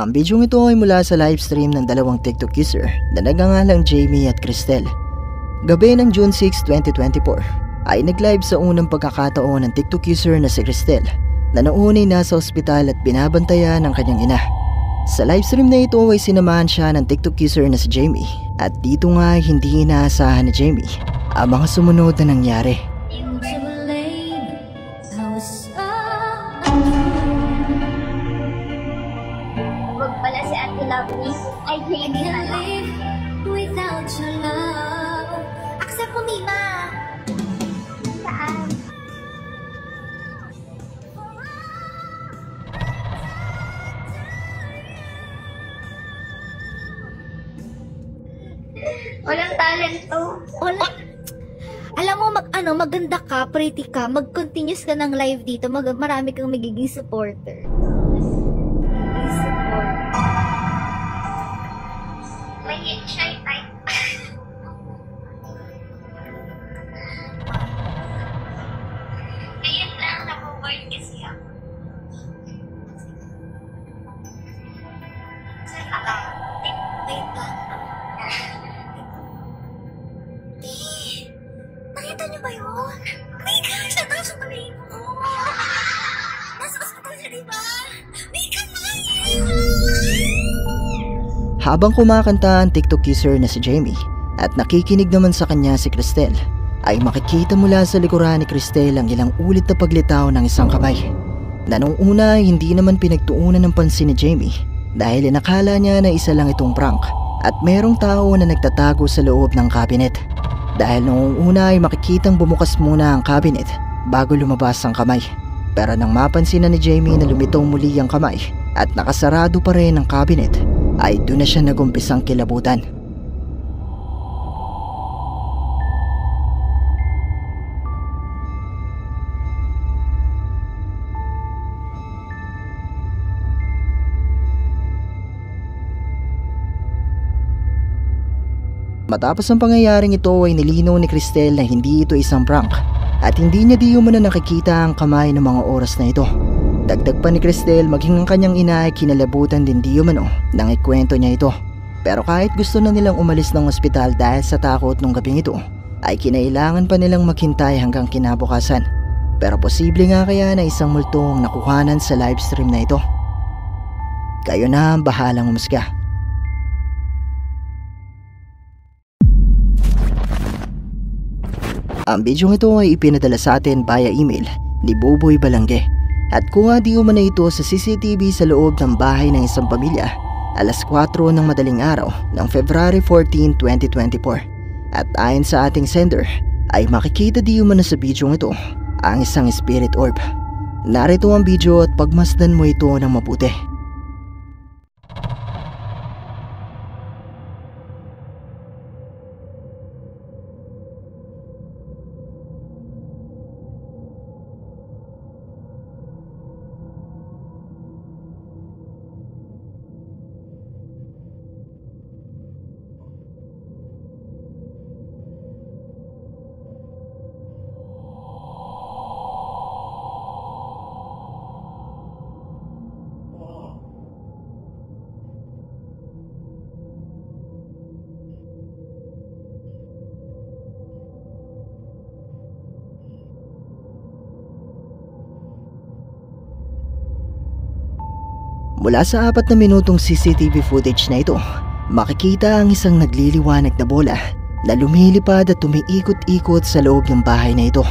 Ang bidyong ito ay mula sa livestream ng dalawang TikTok user na nagangalang Jamie at Cristel. Gabi ng June 6, 2024 ay nag-live sa unang pagkakataon ng TikTok user na si Cristel na naunay nasa ospital at binabantayan ng kanyang ina. Sa livestream na ito ay sinamahan siya ng TikTok user na si Jamie at dito nga hindi inaasahan ni Jamie ang mga sumunod na nangyari. To. Wala. Alam mo, mag, ano, maganda ka, pretty ka, mag-continuous ka ng live dito, mag, marami kang magiging supporter. Habang kumakanta ang TikTok user na si Jamie at nakikinig naman sa kanya si Cristel, ay makikita mula sa likuran ni Cristel ang ilang ulit na paglitaw ng isang kamay. Na nung una hindi naman pinagtuunan ng pansin ni Jamie dahil inakala niya na isa lang itong prank at merong tao na nagtatago sa loob ng cabinet. Dahil noong una ay makikitang bumukas muna ang cabinet bago lumabas ang kamay. Pero nang mapansin na ni Jamie na lumitaw muli ang kamay at nakasarado pa rin ang cabinet, ay doon na siya nagumpisang kilabutan. Matapos ang pangyayaring ito ay nilinaw ni Cristel na hindi ito isang prank at hindi niya di umano nakikita ang kamay ng mga oras na ito. Dagdag pa ni Cristel maging ang kanyang ina ay kinalabutan din di umano nang ikwento niya ito. Pero kahit gusto na nilang umalis ng ospital dahil sa takot nung gabing ito, ay kinailangan pa nilang maghintay hanggang kinabukasan. Pero posible nga kaya na isang multo ang nakuhanan sa livestream na ito. Kayo na ang bahalang umusga. Ang bidyong ito ay ipinadala sa atin via email ni Boboy Balangge at kuha di umano ito sa CCTV sa loob ng bahay ng isang pamilya alas 4 ng madaling araw ng February 14, 2024. At ayon sa ating sender ay makikita di umano sa bidyong ito ang isang spirit orb. Narito ang video at pagmasdan mo ito ng mabuti. Mula sa apat na minutong CCTV footage na ito, makikita ang isang nagliliwanag na bola na lumilipad at tumiikot-ikot sa loob ng bahay na ito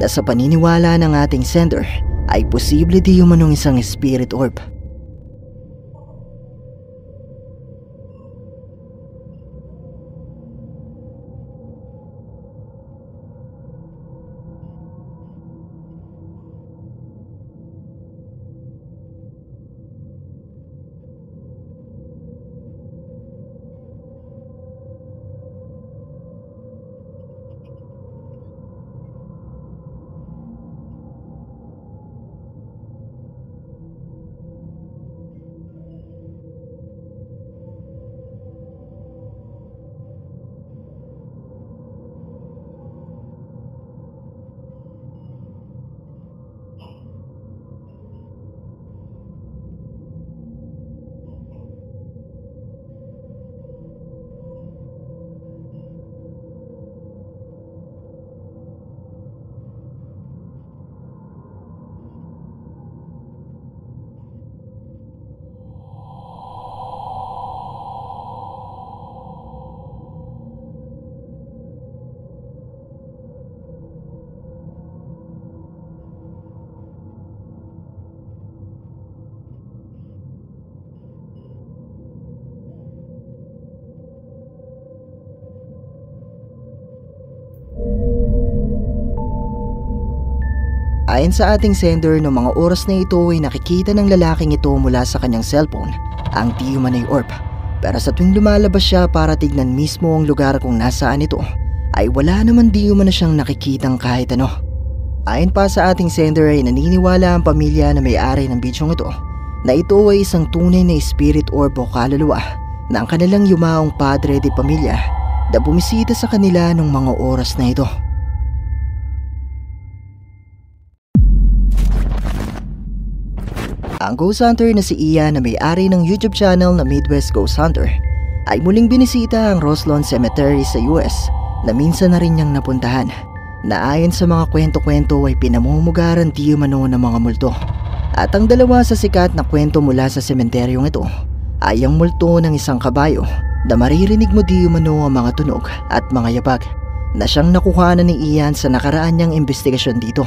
na sa paniniwala ng ating sender ay posible di umanong isang spirit orb. Ayon sa ating sender, noong mga oras na ito ay nakikita ng lalaking ito mula sa kanyang cellphone ang di umano'y orb. Pero sa tuwing lumalabas siya para tignan mismo ang lugar kung nasaan ito, ay wala naman di umano siyang nakikitang kahit ano. Ayon pa sa ating sender ay naniniwala ang pamilya na may-ari ng bidyong ito na ito ay isang tunay na spirit orb o kaluluwa ng kanilang yumaong padre de pamilya na bumisita sa kanila nung mga oras na ito. Ang ghost hunter na si Ian na may-ari ng YouTube channel na Midwest Ghost Hunter ay muling binisita ang Roslon Cemetery sa US na minsan na rin niyang napuntahan na ayon sa mga kwento-kwento ay pinamumugaran di umano ng mga multo. At ang dalawa sa sikat na kwento mula sa sementeryong ito ay ang multo ng isang kabayo na maririnig mo di umano ang mga tunog at mga yabag na siyang nakuha na ni Ian sa nakaraan niyang investigasyon dito.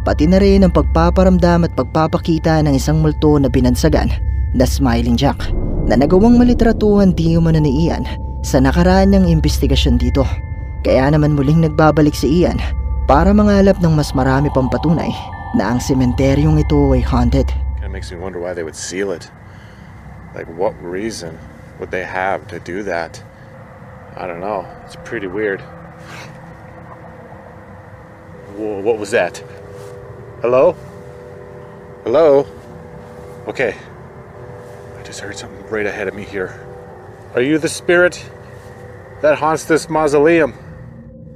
Pati na rin ang pagpaparamdam at pagpapakita ng isang multo na binansagan na Smiling Jack na nagawang malitratuhan di Ian sa nakaraan niyang investigasyon dito. Kaya naman muling nagbabalik si Ian para mangalap ng mas marami pang patunay na ang sementeryong ito ay haunted. Kind makes me wonder why they would seal it. Like, what reason would they have to do that? I don't know. It's pretty weird. Whoa, what was that? Hello? Hello? Okay. I just heard something right ahead of me here. Are you the spirit that haunts this mausoleum?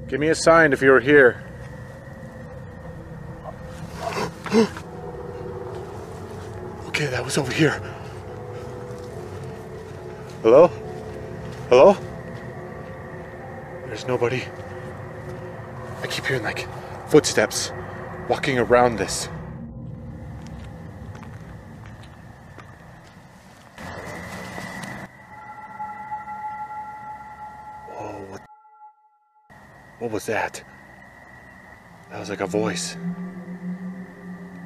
Give me a sign if you're here. Okay, that was over here. Hello? Hello? There's nobody. I keep hearing like footsteps walking around this. Whoa, what? What was that? That was like a voice.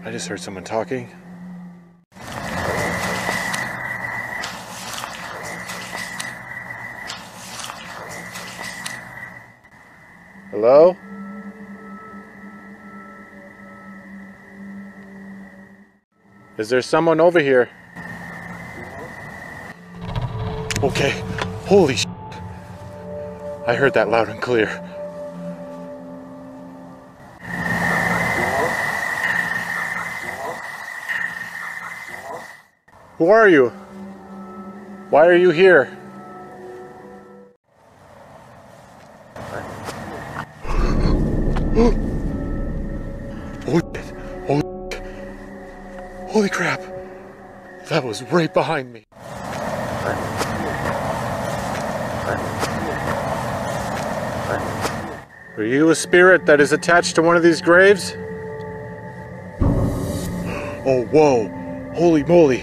I just heard someone talking. Hello? Is there someone over here? Okay. Holy sh! I heard that loud and clear. Who are you? Why are you here? Right behind me. Are you a spirit that is attached to one of these graves? Oh, whoa. Holy moly.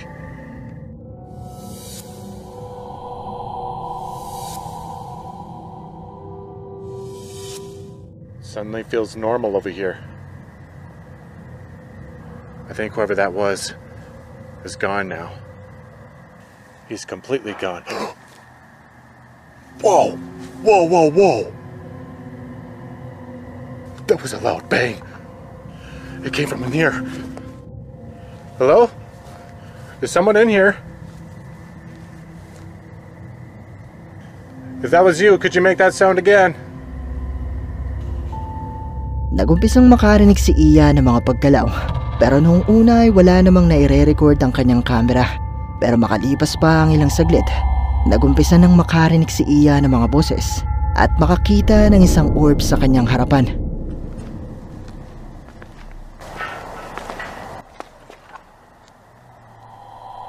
Suddenly feels normal over here. I think whoever that was is gone now. He's completely gone. whoa! Whoa, whoa, whoa! That was a loud bang. It came from in here. Hello? Is someone in here? If that was you, could you make that sound again? Nagumpisang makarinig si Iya ng mga paggalaw pero noong una ay wala namang naire-record ang kanyang camera. Pero makalipas pa ang ilang saglit, nagumpisa nang makarinig si Iya ng mga boses at makakita ng isang orb sa kanyang harapan.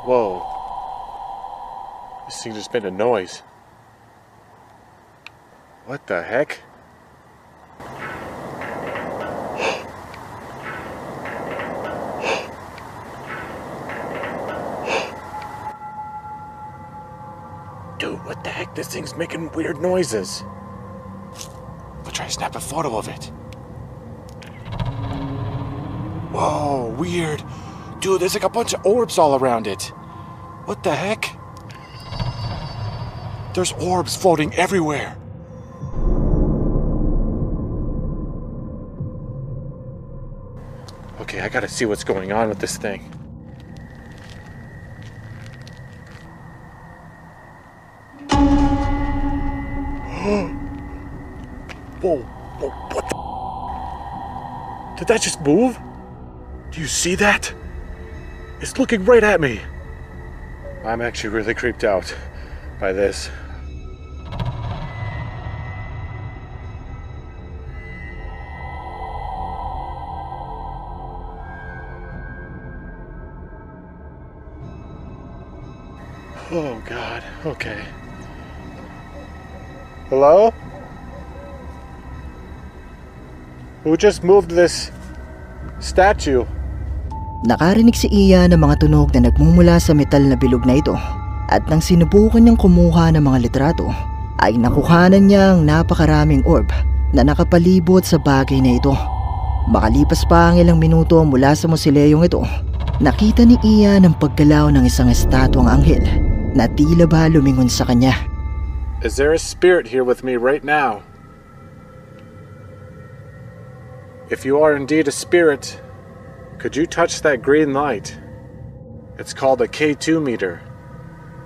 Whoa. This thing just made a noise. What the heck? Dude, what the heck? This thing's making weird noises. I'll try to snap a photo of it. Whoa, weird. Dude, there's like a bunch of orbs all around it. What the heck? There's orbs floating everywhere. Okay, I gotta see what's going on with this thing. Whoa, whoa, what? Did that just move? Do you see that? It's looking right at me. I'm actually really creeped out by this. Oh, God. Okay. Hello? Who just moved this statue? Nakarinig si Iya ng mga tunog na nagmumula sa metal na bilog na ito at nang sinubukan niyang kumuha ng mga litrato ay nakuhanan niya ang napakaraming orb na nakapalibot sa bagay na ito. Makalipas pa ang ilang minuto mula sa musileyong ito, nakita ni Iya ng paggalaw ng isang estatwang anghel na tila ba lumingon sa kanya. Is there a spirit here with me right now? If you are indeed a spirit, could you touch that green light? It's called a K2 meter.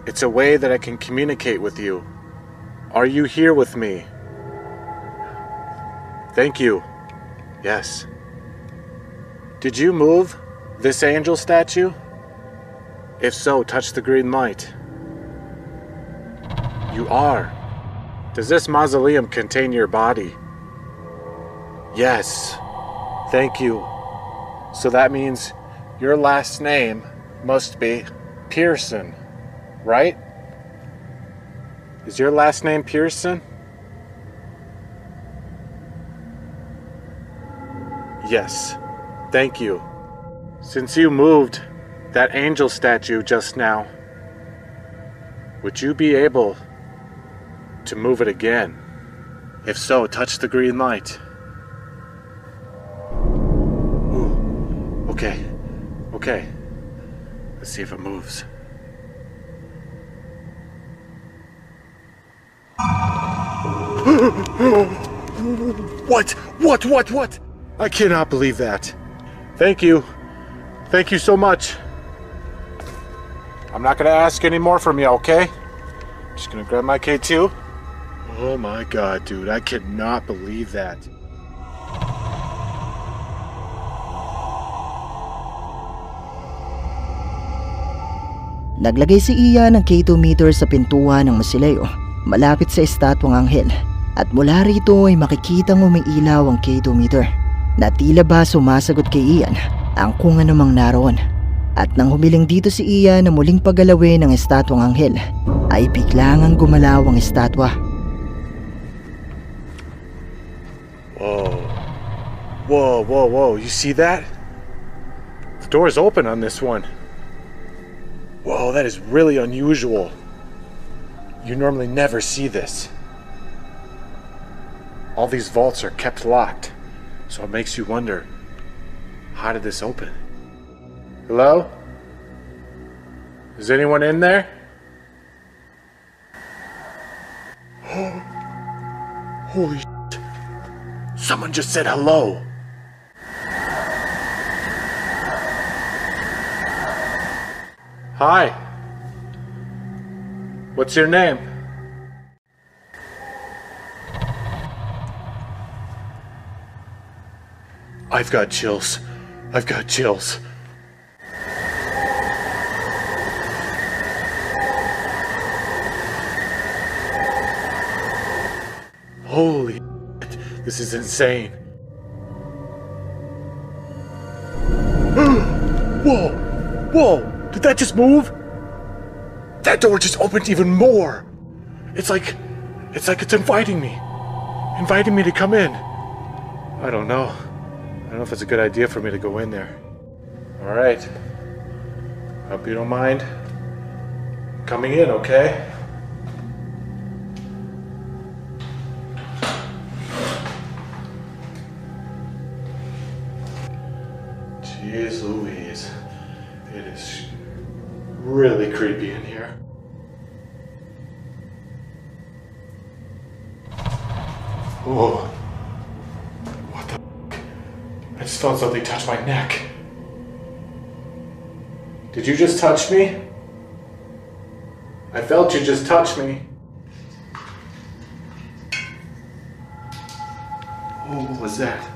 It's a way that I can communicate with you. Are you here with me? Thank you. Yes. Did you move this angel statue? If so, touch the green light. You are. Does this mausoleum contain your body? Yes. Thank you. So that means your last name must be Pearson, right? Is your last name Pearson? Yes. Thank you. Since you moved that angel statue just now, would you be able to move it again? If so, touch the green light. Ooh, okay, okay. Let's see if it moves. what? What? What? What? I cannot believe that. Thank you. Thank you so much. I'm not gonna ask any more from you, okay? Just gonna grab my K2. Oh my god, dude, I cannot believe that. Naglagay si Iya ng K2 meter sa pintuan ng Masileo malapit sa estatwang anghel at mula rito ay makikitang umiilaw ang K2 meter na tila ba sumasagot kay Ian ang kung anumang naroon. At nang humiling dito si Iya na muling paggalawin ng estatwang anghel ay biglang ang gumalaw ang estatwa. Whoa, whoa, whoa. You see that? The door's open on this one. Whoa, that is really unusual. You normally never see this. All these vaults are kept locked, so it makes you wonder how did this open? Hello? Is anyone in there? Holy shit. Someone just said hello. Hi. What's your name? I've got chills. I've got chills. Holy shit, this is insane. Whoa! Whoa! Did that just move? That door just opened even more! It's like. It's like it's inviting me. Inviting me to come in. I don't know. I don't know if it's a good idea for me to go in there. Alright. Hope you don't mind coming in, okay? I felt something touch my neck. Did you just touch me? I felt you just touch me. Oh, what was that?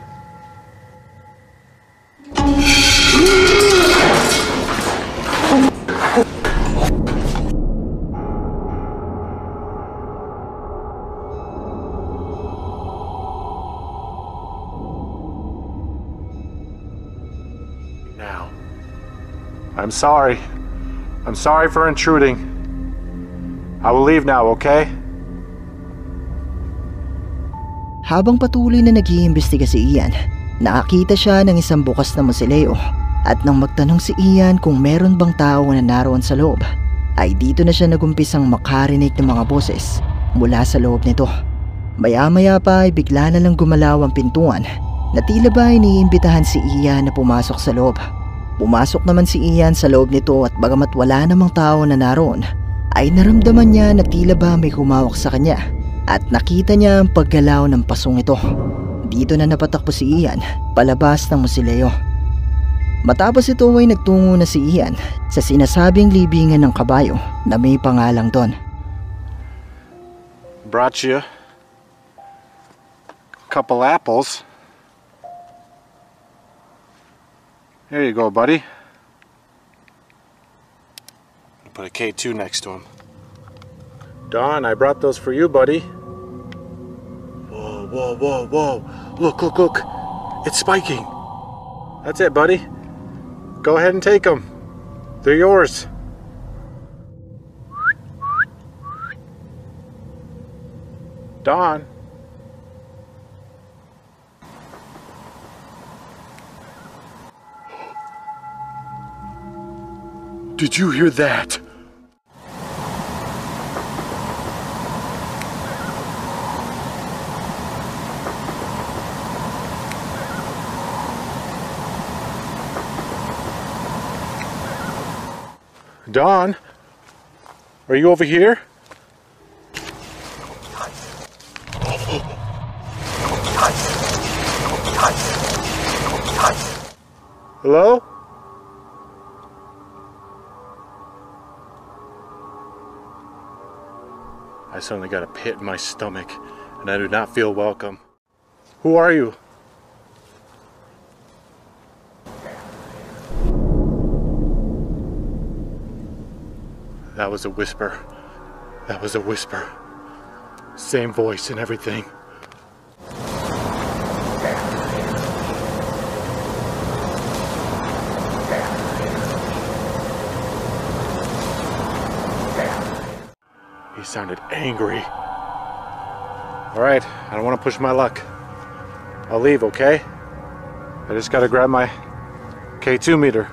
I'm sorry. I'm sorry for intruding. I will leave now, okay? Habang patuloy na nag-iimbestiga si Ian, nakakita siya ng isang bukas na musileo at nang magtanong si Ian kung meron bang tao na naroon sa loob, ay dito na siya nagumpisang makarinig ng mga boses mula sa loob nito. Maya-maya pa ay bigla na lang gumalaw ang pintuan na tila ba iniimbitahan si Ian na pumasok sa loob. Pumasok naman si Ian sa loob nito at bagamat wala namang tao na naroon, ay naramdaman niya na tila ba may humawak sa kanya at nakita niya ang paggalaw ng pasong ito. Dito na napatakbo si Ian palabas ng musileo. Matapos ito ay nagtungo na si Ian sa sinasabing libingan ng kabayo na may pangalang Don. Brought you a couple apples. There you go, buddy. Put a K2 next to him. Don, I brought those for you, buddy. Whoa, whoa, whoa, whoa. Look, look, look. It's spiking. That's it, buddy. Go ahead and take them. They're yours. Don. Did you hear that? Don, are you over here? Hello? I suddenly got a pit in my stomach, and I do not feel welcome. Who are you? That was a whisper. That was a whisper. Same voice and everything. Sounded angry. Alright, I don't want to push my luck. I'll leave, okay? I just gotta grab my K2 meter.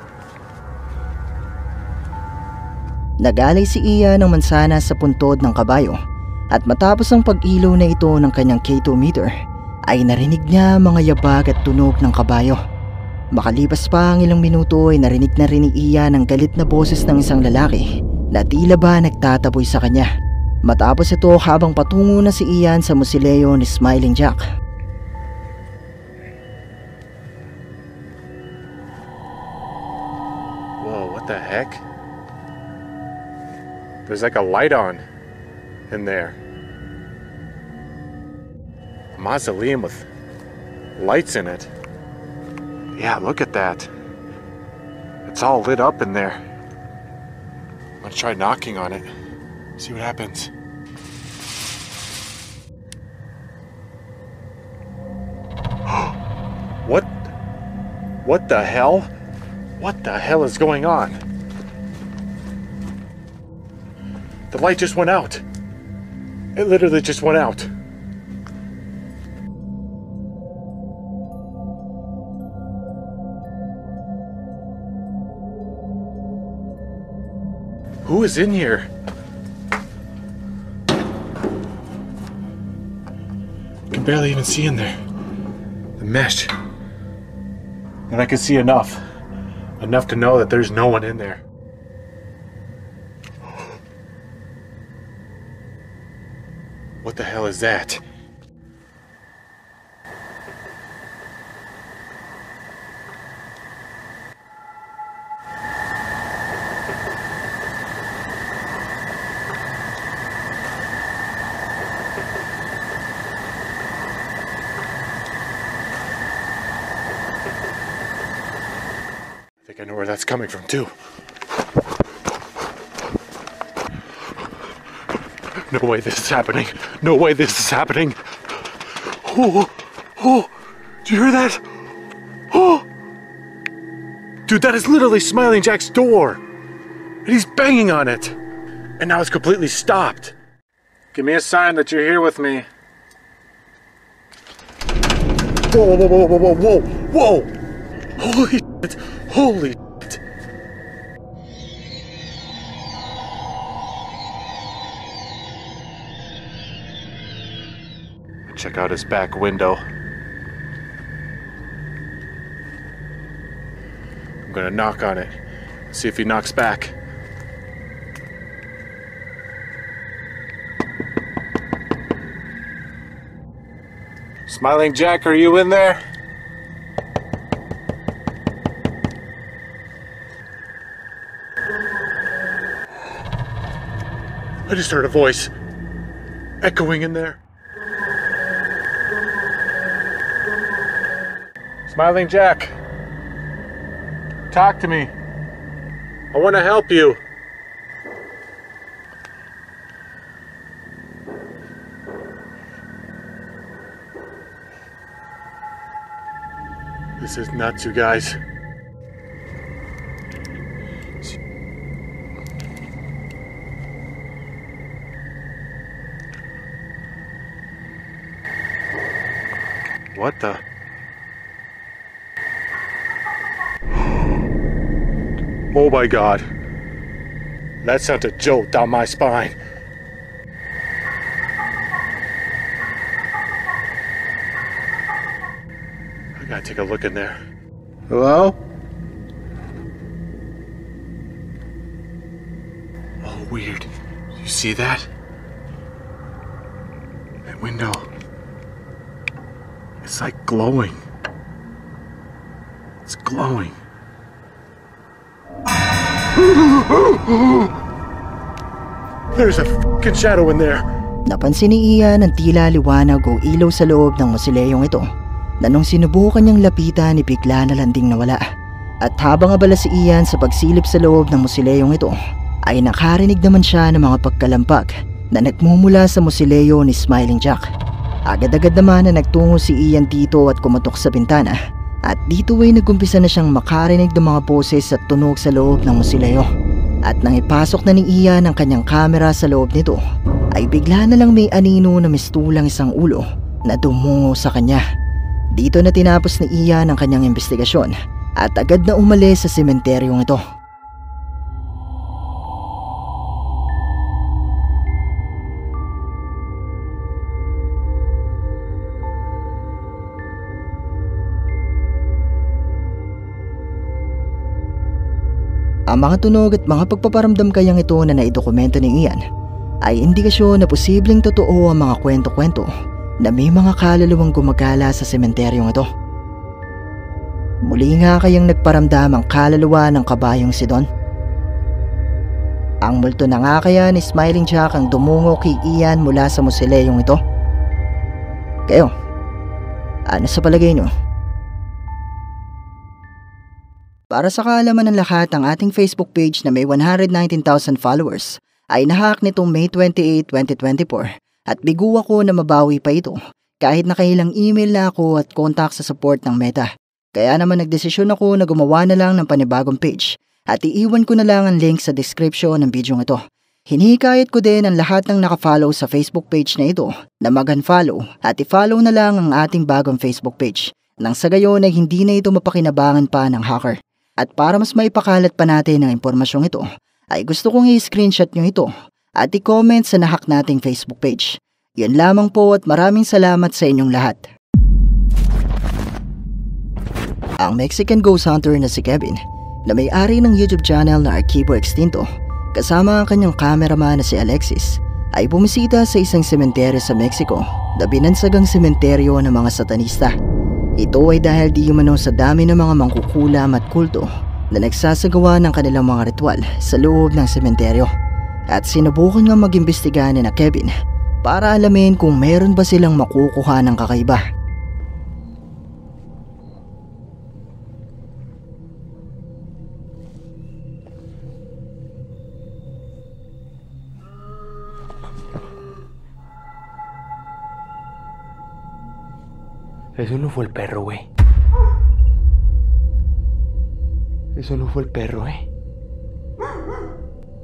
Nagalay si Ian ng mansana sa puntod ng kabayo at matapos ang pag-ilaw na ito ng kanyang K2 meter ay narinig niya mga yabag at tunog ng kabayo. Makalipas pa ang ilang minuto ay narinig na rin ni Ian ang galit na boses ng isang lalaki na tila ba nagtataboy sa kanya. Matapos ito habang patungo na si Ian sa musileo ni Smiling Jack. Whoa, what the heck? There's like a light on in there. A mausoleum with lights in it. Yeah, look at that. It's all lit up in there. I'm gonna try knocking on it. See what happens. what? What the hell? What the hell is going on? The light just went out. It literally just went out. Who is in here? Can barely even see in there. The mesh. And I can see enough. Enough to know that there's no one in there. What the hell is that? Think I know where that's coming from, too. No way this is happening. No way this is happening. Oh, oh, do you hear that? Oh, dude, that is literally Smiling Jack's door. And he's banging on it. And now it's completely stopped. Give me a sign that you're here with me. Whoa, whoa, whoa, whoa, whoa, whoa, whoa! Holy shit! Holy shit! Check out his back window. I'm gonna knock on it. See if he knocks back. Smiling Jack, are you in there? Just heard a voice echoing in there. Smiling Jack, talk to me. I want to help you. This is nuts, you guys. What the? Oh my god. That sent a jolt down my spine. I gotta take a look in there. Hello? Oh, weird. You see that? That Like glowing. It's glowing. There's a fucking shadow in there. Napansin ni Ian ang tila liwanag o ilaw sa loob ng musileyong ito na nung sinubukan niyang lapitan ni bigla na landing nawala. At habang abala si Ian sa pagsilip sa loob ng musileyong ito ay nakarinig naman siya ng mga pagkalampag na nagmumula sa musileyo ni Smiling Jack. Agad-agad naman na nagtungo si Ian dito at kumatok sa bintana at dito ay nagumpisa na siyang makarinig ng mga boses at tunog sa loob ng musileyo. At nang ipasok na ni Ian ang kanyang kamera sa loob nito ay bigla na lang may anino na mistulang isang ulo na dumungo sa kanya. Dito na tinapos ni Ian ang kanyang investigasyon at agad na umalis sa sementeryong ito. Ang mga tunog at mga pagpaparamdam kayang ito na naidokumento ni Ian ay indikasyon na posibleng totoo ang mga kwento-kwento na may mga kaluluwang gumagala sa sementeryong ito. Muli nga kayang nagparamdam ang kaluluwa ng kabayong si Don. Ang multo na nga kaya ni Smiling Jack ang dumungo kay Ian mula sa musileyong ito. Kayo, ano sa palagay nyo? Para sa kaalaman ng lahat, ang ating Facebook page na may 119,000 followers ay nahack nitong May 28, 2024 at bigo ako na mabawi pa ito kahit nakailang email na ako at contact sa support ng Meta. Kaya naman nagdesisyon ako na gumawa na lang ng panibagong page at iiwan ko na lang ang link sa description ng video ito. Hinihikayat ko din ang lahat ng nakafollow sa Facebook page na ito na mag-unfollow at i-follow na lang ang ating bagong Facebook page nang sa gayon ay hindi na ito mapakinabangan pa ng hacker. At para mas maipakalat pa natin ang impormasyong ito, ay gusto kong i-screenshot nyo ito at i-comment sa nahack nating Facebook page. Yan lamang po at maraming salamat sa inyong lahat. Ang Mexican Ghost Hunter na si Kevin, na may-ari ng YouTube channel na Archivo Extinto, kasama ang kanyang cameraman na si Alexis, ay bumisita sa isang sementeryo sa Mexico na binansagang sementeryo ng mga satanista. Ito ay dahil di umano sa dami ng mga mangkukulam at kulto na nagsasagawa ng kanilang mga ritual sa loob ng sementeryo. At sinubukan nga mag-imbestiga ni na Kevin para alamin kung meron ba silang makukuha ng kakaiba. Eso no fue el perro, güey. Eso no fue el perro, ¿eh?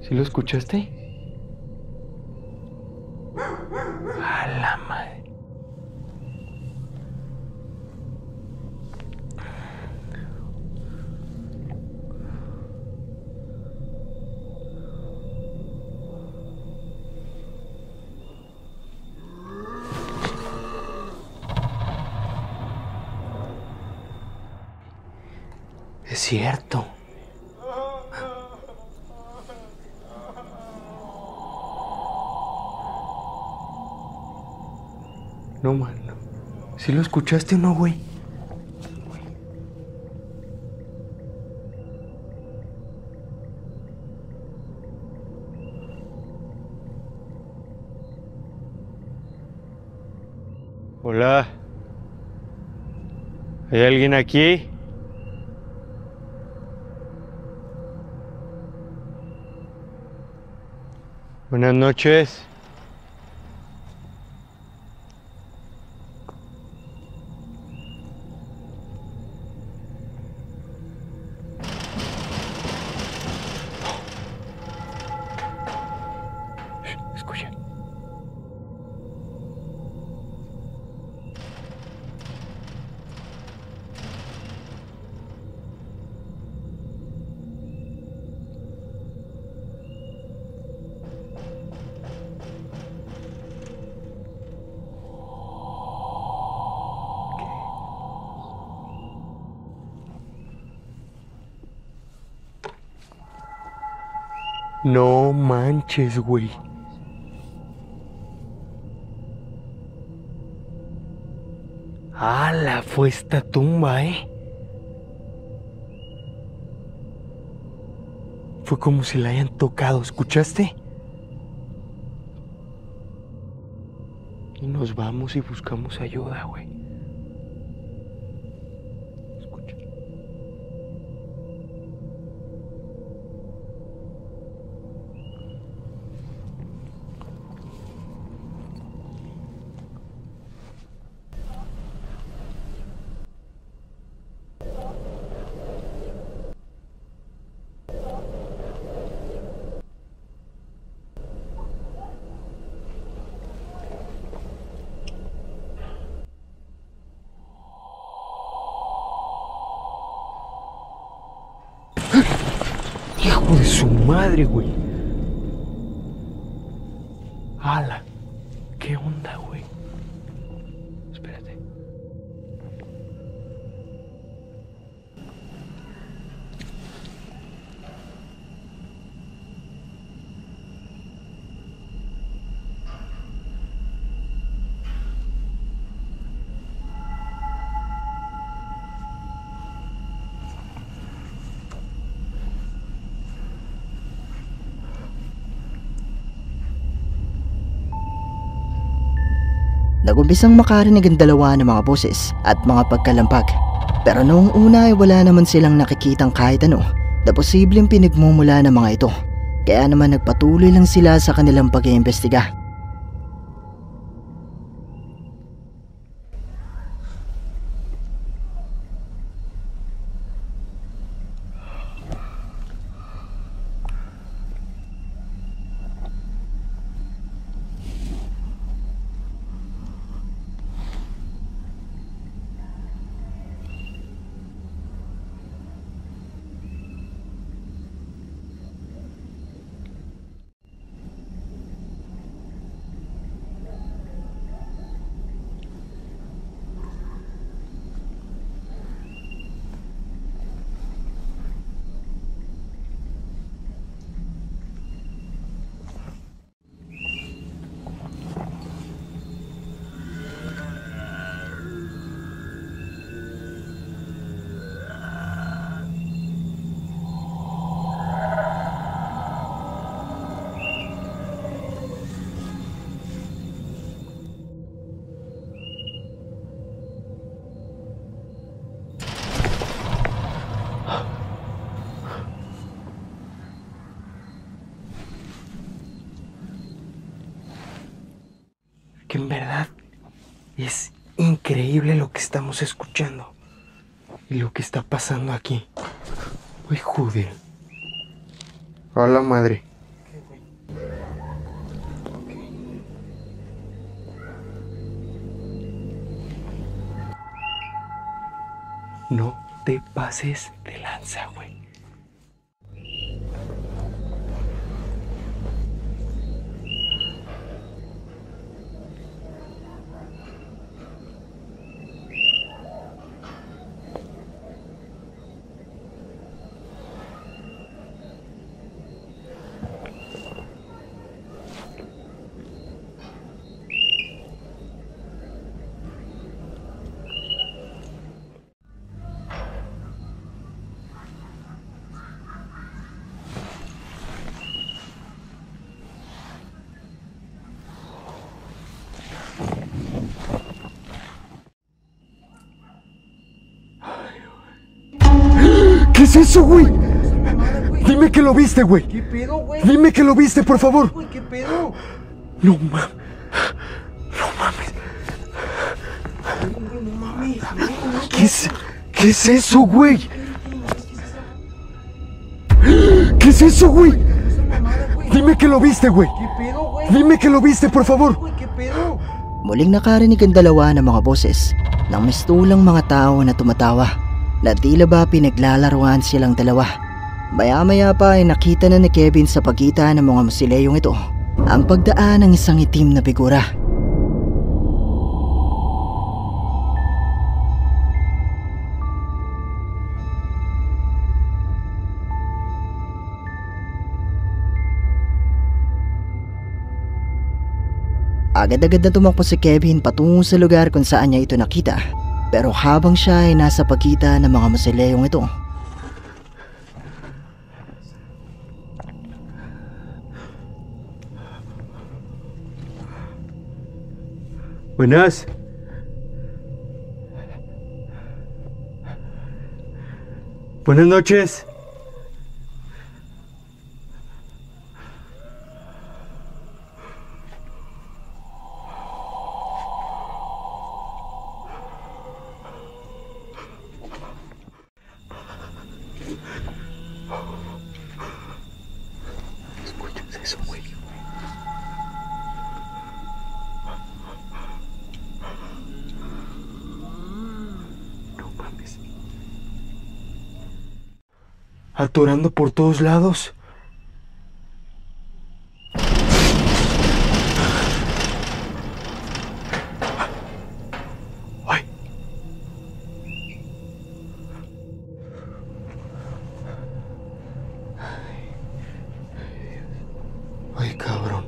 ¿Sí lo escuchaste? A la madre. Es cierto. No, mano. ¿Sí lo escuchaste o no, güey? Hola. ¿Hay alguien aquí? Buenas noches. Manches, güey. ¡Hala! Fue esta tumba, ¿eh? Fue como si la hayan tocado, ¿escuchaste? Y nos vamos y buscamos ayuda, güey. De su madre, güey. Nagumpisang makarinig ang dalawa ng mga boses at mga pagkalampag. Pero noong una ay wala naman silang nakikitang kahit ano na posibleng pinagmumula ng mga ito. Kaya naman nagpatuloy lang sila sa kanilang pag-iimbestiga. Que en verdad es increíble lo que estamos escuchando. Y lo que está pasando aquí. Ay, joder. A la madre. No te pases de lanza, güey. ¿Qué es eso, güey? Dime que lo viste, güey. ¿Qué pedo, güey? Dime que lo viste, por favor. Güey, ¿qué pedo? No mames. No mames. No mames, ¿Qué es, ¿Qué es eso, güey? ¿Qué es eso, güey? Dime que lo viste, güey. ¿Qué pedo, güey? Dime que lo viste, por favor. Güey, ¿qué pedo? Muling nakarinig ang dalawa ng mga boses ng mistulang mga tao na tumatawa na tila ba pinaglalaruan silang dalawa. Maya-maya pa ay nakita na ni Kevin sa pagitan ng mga musileyong ito ang pagdaan ng isang itim na figura. Agad-agad na tumakbo si Kevin patungo sa lugar kung saan niya ito nakita. Pero habang siya ay nasa pagitan ng mga masileyong ito, Buenas. Buenas noches. Atorando por todos lados. Ay. Cabrón.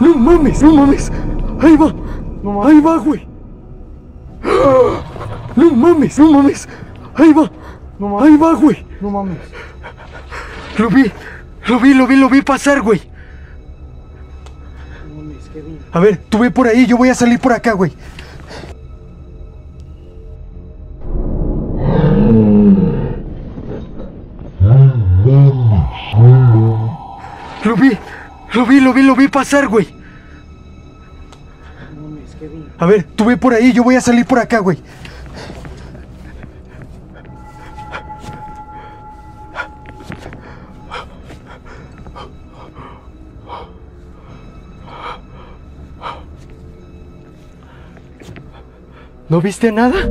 No mames, no mames. Mames, no mames. Ahí va. Ahí va, güey. No mames. Lo vi. Lo vi, lo vi, lo vi pasar, güey. No mames, Kevin. A ver, tú ve por ahí, yo voy a salir por acá, güey. Lo vi, lo vi, lo vi, lo vi pasar, güey. No mames, Kevin. A ver, tú ve por ahí, yo voy a salir por acá, güey. ¿No viste nada?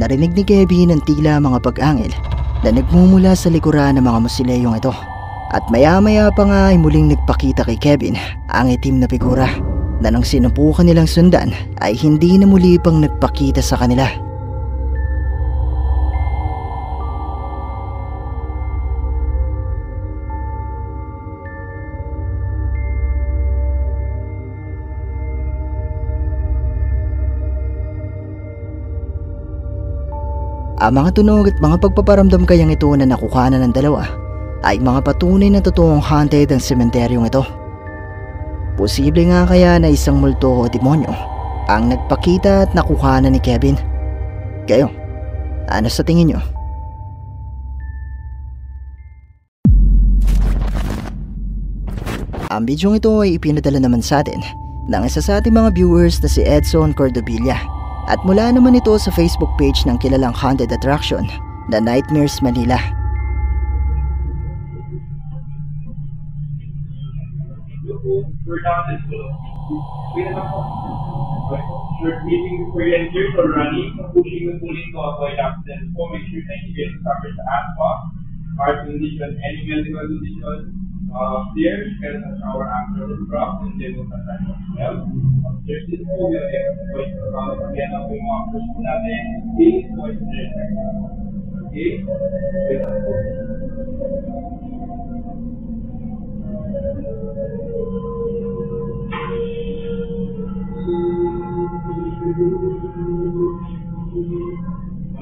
narinig ni Kevin ang tila mga pag-angil na nagmumula sa likuran ng mga musileyong ito. At maya-maya pa nga ay muling nagpakita kay Kevin ang itim na figura na nang sinubukan nilang sundan ay hindi na muli pang nagpakita sa kanila. Ang mga tunog at mga pagpaparamdam kayang ito na nakukuha na ng dalawa ay mga patunay na totoong haunted ang sementeryong ito. Posible nga kaya na isang multo o demonyo ang nagpakita at nakuha na ni Kevin. Kayo, ano sa tingin nyo? Ang bidyong ito ay ipinadala naman sa atin ng isa sa ating mga viewers na si Edson Cordovilla at mula naman ito sa Facebook page ng kilalang haunted attraction na Nightmares Manila. You're condition, any medical condition. Uh, there's a shower after the drop and they will touch there's this whole area of voice around again of being offers to that end voice generated. Okay?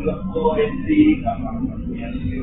Look for it, see, come on, the you.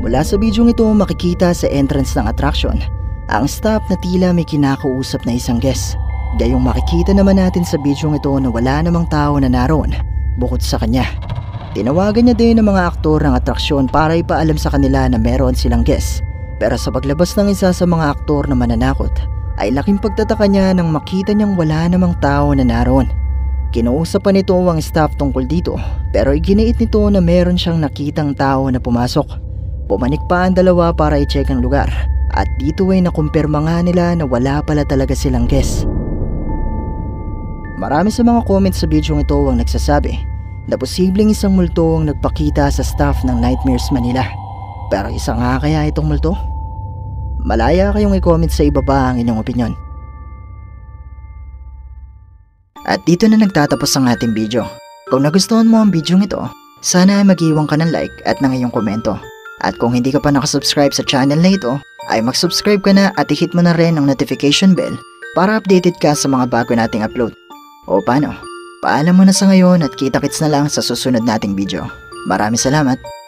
Mula sa bidyong ito makikita sa entrance ng attraction ang staff na tila may kinakausap na isang guest. Gayong makikita naman natin sa bidyong ito na wala namang tao na naroon bukod sa kanya. Tinawagan niya din ng mga aktor ng atraksyon para ipaalam sa kanila na meron silang guest. Pero sa paglabas ng isa sa mga aktor na mananakot, ay laking pagtataka niya nang makita niyang wala namang tao na naroon. Kinuusap pa nito ang staff tungkol dito pero iginiit nito na meron siyang nakitang tao na pumasok. Pumanik pa ang dalawa para i-check ang lugar at dito ay nakumpirma nga nila na wala pala talaga silang guest. Marami sa mga comments sa video ito ang nagsasabi na posibleng isang multo ang nagpakita sa staff ng Nightmares Manila. Pero isa nga kaya itong multo? Malaya kayong i-comment sa ibaba ang inyong opinion. At dito na nagtatapos ang ating video. Kung nagustuhan mo ang video ito, sana ay mag-iwan ka ng like at ng iyong komento. At kung hindi ka pa nakasubscribe sa channel na ito, ay mag-subscribe ka na at i-hit mo na rin ang notification bell para updated ka sa mga bago nating upload. O paano? Paalam mo na sa ngayon at kita-kits na lang sa susunod nating video. Maraming salamat!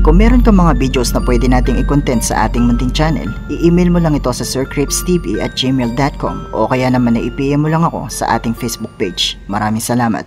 Kung meron kang mga videos na pwede nating i-content sa ating munting channel, i-email mo lang ito sa sircrepestv at gmail.com o kaya naman na i-PM mo lang ako sa ating Facebook page. Maraming salamat!